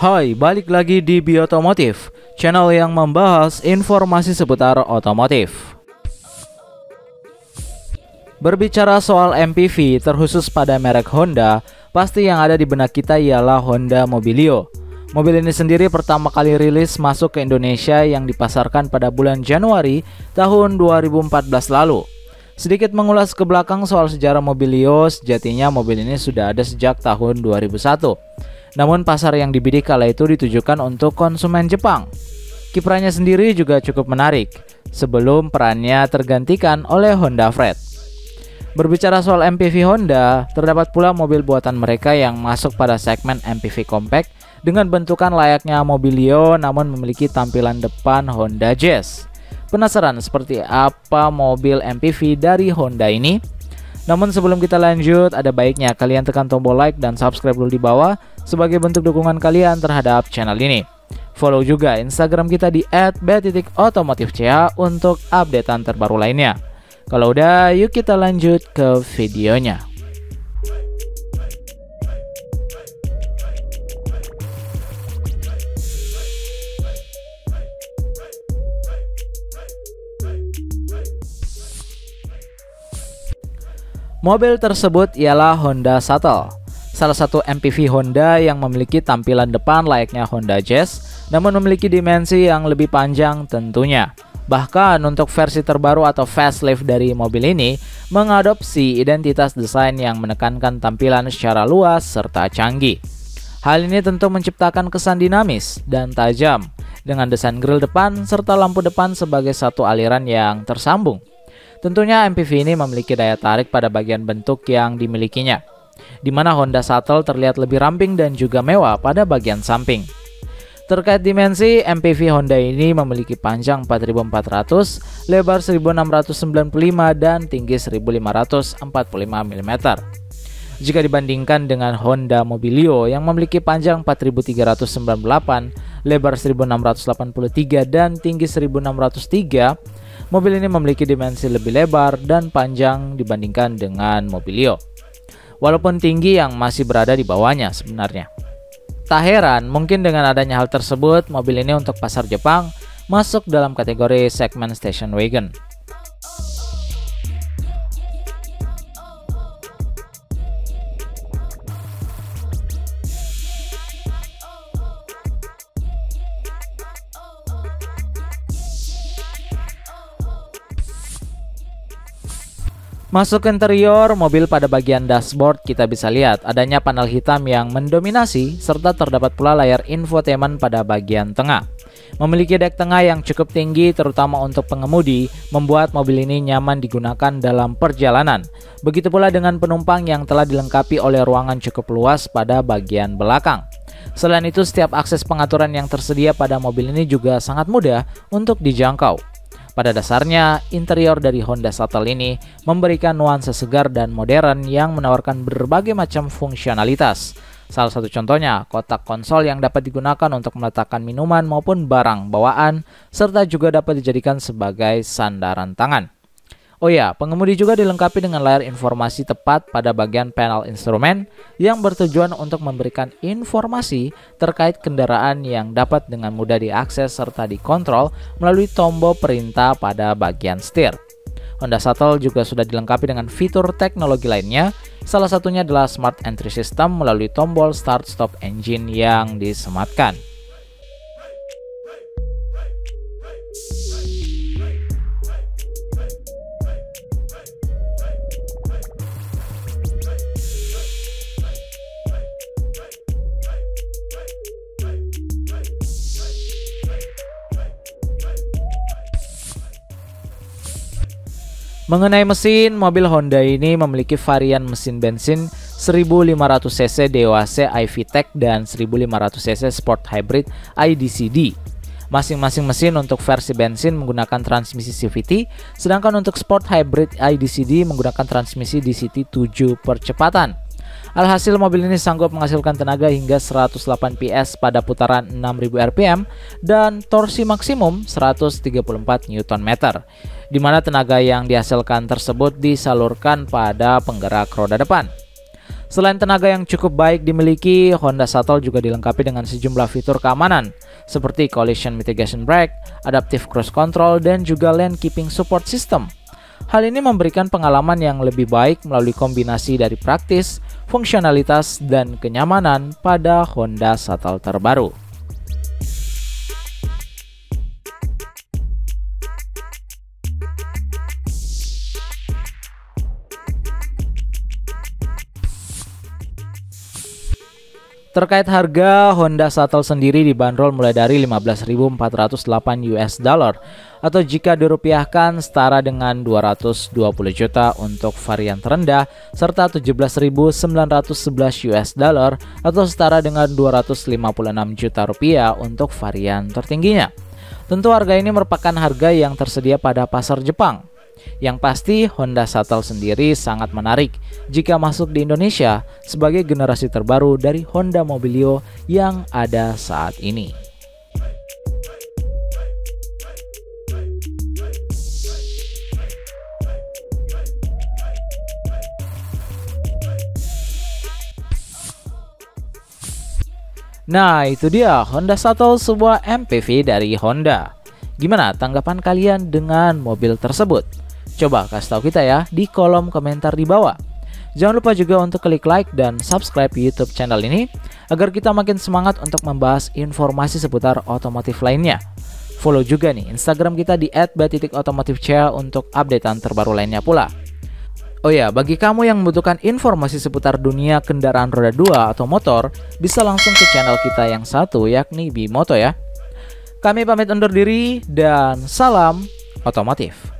Hai, balik lagi di Biotomotif, channel yang membahas informasi seputar otomotif. Berbicara soal MPV terkhusus pada merek Honda, pasti yang ada di benak kita ialah Honda Mobilio. Mobil ini sendiri pertama kali rilis masuk ke Indonesia yang dipasarkan pada bulan Januari tahun 2014 lalu. Sedikit mengulas ke belakang soal sejarah Mobilio, sejatinya mobil ini sudah ada sejak tahun 2001. Namun pasar yang dibidik kala itu ditujukan untuk konsumen Jepang. Kiprahnya sendiri juga cukup menarik, sebelum perannya tergantikan oleh Honda Fred. Berbicara soal MPV Honda, terdapat pula mobil buatan mereka yang masuk pada segmen MPV compact dengan bentukan layaknya Mobilio namun memiliki tampilan depan Honda Jazz. Penasaran seperti apa mobil MPV dari Honda ini? Namun sebelum kita lanjut, ada baiknya kalian tekan tombol like dan subscribe dulu di bawah sebagai bentuk dukungan kalian terhadap channel ini. Follow juga Instagram kita di @b.otomotifca untuk updatean terbaru lainnya. Kalau udah, yuk kita lanjut ke videonya. Mobil tersebut ialah Honda Shuttle salah satu MPV Honda yang memiliki tampilan depan layaknya Honda Jazz, namun memiliki dimensi yang lebih panjang tentunya. Bahkan untuk versi terbaru atau facelift dari mobil ini mengadopsi identitas desain yang menekankan tampilan secara luas serta canggih. Hal ini tentu menciptakan kesan dinamis dan tajam dengan desain grill depan serta lampu depan sebagai satu aliran yang tersambung. Tentunya MPV ini memiliki daya tarik pada bagian bentuk yang dimilikinya di mana Honda Shuttle terlihat lebih ramping dan juga mewah pada bagian samping. Terkait dimensi, MPV Honda ini memiliki panjang 4400, lebar 1695 dan tinggi 1545 mm. Jika dibandingkan dengan Honda Mobilio yang memiliki panjang 4398, lebar 1683 dan tinggi 1603, mobil ini memiliki dimensi lebih lebar dan panjang dibandingkan dengan Mobilio walaupun tinggi yang masih berada di bawahnya sebenarnya. Tak heran, mungkin dengan adanya hal tersebut, mobil ini untuk pasar Jepang masuk dalam kategori segmen station wagon. Masuk interior mobil pada bagian dashboard kita bisa lihat adanya panel hitam yang mendominasi serta terdapat pula layar infotainment pada bagian tengah. Memiliki dek tengah yang cukup tinggi terutama untuk pengemudi membuat mobil ini nyaman digunakan dalam perjalanan. Begitu pula dengan penumpang yang telah dilengkapi oleh ruangan cukup luas pada bagian belakang. Selain itu setiap akses pengaturan yang tersedia pada mobil ini juga sangat mudah untuk dijangkau. Pada dasarnya, interior dari Honda Shuttle ini memberikan nuansa segar dan modern yang menawarkan berbagai macam fungsionalitas. Salah satu contohnya, kotak konsol yang dapat digunakan untuk meletakkan minuman maupun barang bawaan, serta juga dapat dijadikan sebagai sandaran tangan. Oh ya, pengemudi juga dilengkapi dengan layar informasi tepat pada bagian panel instrumen yang bertujuan untuk memberikan informasi terkait kendaraan yang dapat dengan mudah diakses serta dikontrol melalui tombol perintah pada bagian setir. Honda Shuttle juga sudah dilengkapi dengan fitur teknologi lainnya, salah satunya adalah Smart Entry System melalui tombol Start Stop Engine yang disematkan. Mengenai mesin, mobil Honda ini memiliki varian mesin bensin 1500cc DOHC iVTEC dan 1500cc Sport Hybrid IDCD. Masing-masing mesin untuk versi bensin menggunakan transmisi CVT, sedangkan untuk Sport Hybrid IDCD menggunakan transmisi DCT 7 percepatan. Alhasil mobil ini sanggup menghasilkan tenaga hingga 108 PS pada putaran 6000 rpm dan torsi maksimum 134 Nm, di mana tenaga yang dihasilkan tersebut disalurkan pada penggerak roda depan. Selain tenaga yang cukup baik dimiliki, Honda Shuttle juga dilengkapi dengan sejumlah fitur keamanan seperti collision mitigation brake, adaptive cruise control, dan juga lane keeping support system. Hal ini memberikan pengalaman yang lebih baik melalui kombinasi dari praktis, fungsionalitas, dan kenyamanan pada Honda Shuttle terbaru. Terkait harga, Honda Shuttle sendiri dibanderol mulai dari 15.408 US dollar atau jika dirupiahkan setara dengan 220 juta untuk varian terendah serta 17.911 US dollar atau setara dengan 256 juta rupiah untuk varian tertingginya. Tentu harga ini merupakan harga yang tersedia pada pasar Jepang. Yang pasti Honda Shuttle sendiri sangat menarik jika masuk di Indonesia sebagai generasi terbaru dari Honda Mobilio yang ada saat ini. Nah, itu dia Honda Shuttle sebuah MPV dari Honda. Gimana tanggapan kalian dengan mobil tersebut? Coba kasih tahu kita ya di kolom komentar di bawah. Jangan lupa juga untuk klik like dan subscribe YouTube channel ini agar kita makin semangat untuk membahas informasi seputar otomotif lainnya. Follow juga nih Instagram kita di @bat.otomotifca untuk updatean terbaru lainnya pula. Oh ya, bagi kamu yang membutuhkan informasi seputar dunia kendaraan roda 2 atau motor, bisa langsung ke channel kita yang satu yakni Bimoto ya. Kami pamit undur diri dan salam otomotif.